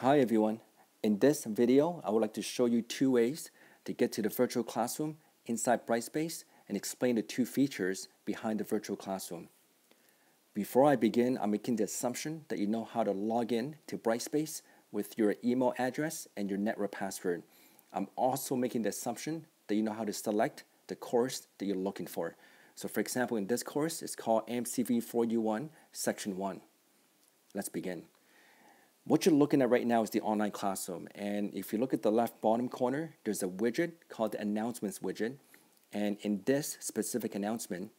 Hi everyone. In this video, I would like to show you two ways to get to the virtual classroom inside Brightspace and explain the two features behind the virtual classroom. Before I begin, I'm making the assumption that you know how to log in to Brightspace with your email address and your network password. I'm also making the assumption that you know how to select the course that you're looking for. So for example, in this course, it's called MCV 4U1 Section 1. Let's begin. What you're looking at right now is the online classroom. And if you look at the left bottom corner, there's a widget called the announcements widget. And in this specific announcement,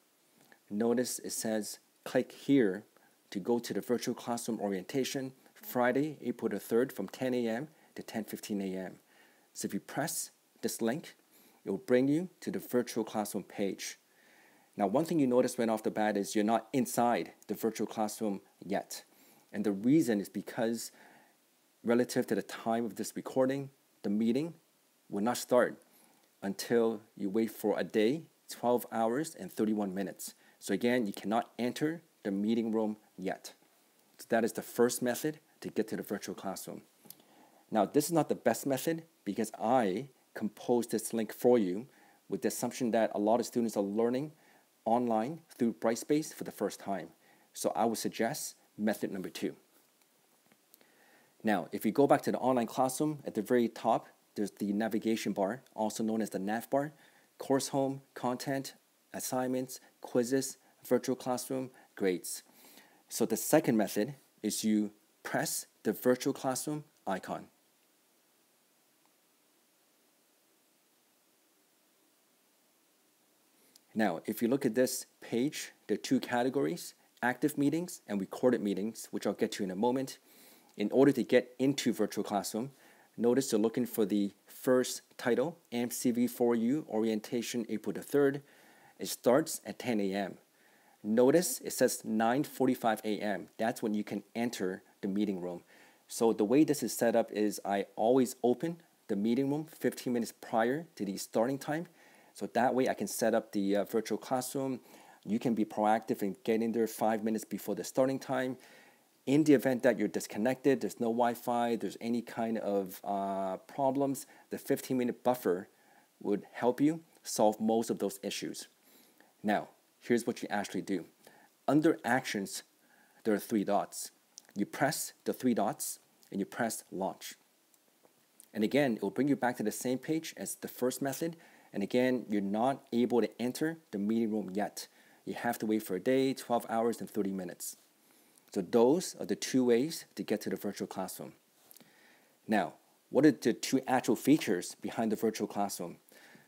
notice it says click here to go to the virtual classroom orientation Friday, April the 3rd from 10 a.m. to 10.15 a.m. So if you press this link, it will bring you to the virtual classroom page. Now, one thing you notice right off the bat is you're not inside the virtual classroom yet. And the reason is because relative to the time of this recording, the meeting will not start until you wait for a day, 12 hours, and 31 minutes. So again, you cannot enter the meeting room yet. So that is the first method to get to the virtual classroom. Now, this is not the best method because I composed this link for you with the assumption that a lot of students are learning online through Brightspace for the first time. So I would suggest method number two. Now, if you go back to the online classroom, at the very top, there's the navigation bar, also known as the nav bar, course home, content, assignments, quizzes, virtual classroom, grades. So the second method is you press the virtual classroom icon. Now, if you look at this page, there are two categories, active meetings and recorded meetings, which I'll get to in a moment. In order to get into virtual classroom, notice you're looking for the first title, MCV4U Orientation April the 3rd. It starts at 10 a.m. Notice it says 9.45 a.m. That's when you can enter the meeting room. So the way this is set up is I always open the meeting room 15 minutes prior to the starting time so that way I can set up the uh, virtual classroom. You can be proactive in getting there five minutes before the starting time. In the event that you're disconnected, there's no Wi-Fi, there's any kind of uh, problems, the 15 minute buffer would help you solve most of those issues. Now, here's what you actually do. Under actions, there are three dots. You press the three dots and you press launch. And again, it will bring you back to the same page as the first method, and again, you're not able to enter the meeting room yet. You have to wait for a day, 12 hours, and 30 minutes. So those are the two ways to get to the virtual classroom. Now, what are the two actual features behind the virtual classroom?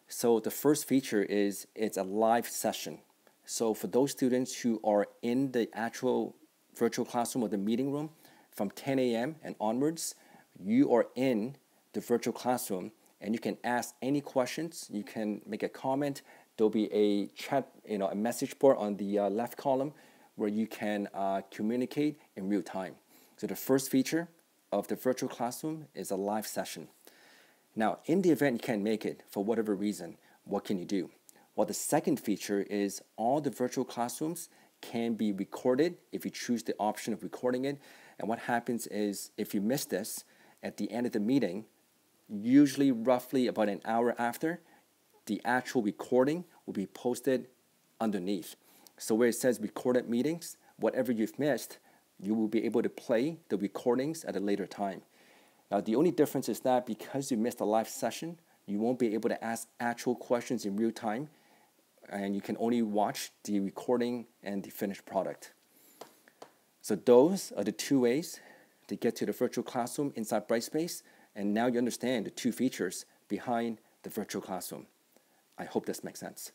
So the first feature is it's a live session. So for those students who are in the actual virtual classroom or the meeting room from 10 a.m. and onwards, you are in the virtual classroom and you can ask any questions. You can make a comment. There'll be a chat, you know, a message board on the uh, left column where you can uh, communicate in real time. So the first feature of the virtual classroom is a live session. Now, in the event you can't make it for whatever reason, what can you do? Well, the second feature is all the virtual classrooms can be recorded if you choose the option of recording it. And what happens is if you miss this, at the end of the meeting, usually roughly about an hour after, the actual recording will be posted underneath. So where it says recorded meetings, whatever you've missed, you will be able to play the recordings at a later time. Now the only difference is that because you missed a live session, you won't be able to ask actual questions in real time and you can only watch the recording and the finished product. So those are the two ways to get to the virtual classroom inside Brightspace. And now you understand the two features behind the virtual classroom. I hope this makes sense.